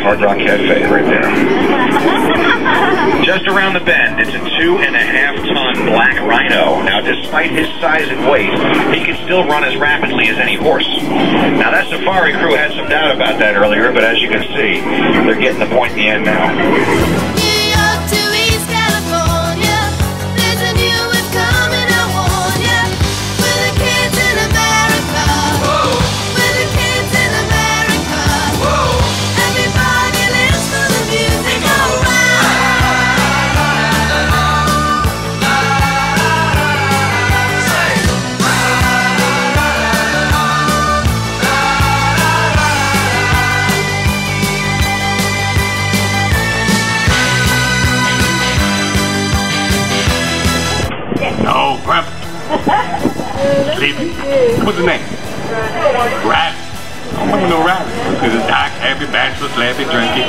Hard Rock Cafe right there. Just around the bend, it's a two and a half ton black rhino. Now, despite his size and weight, he can still run as rapidly as any horse. Now, that safari crew had some doubt about that earlier, but as you can see, they're getting the point in the end now. Grandpa. Sleepy. What's his name? Rabbit. I don't want no rabbit. Because it's dark, happy, bachelor, slappy, drinky.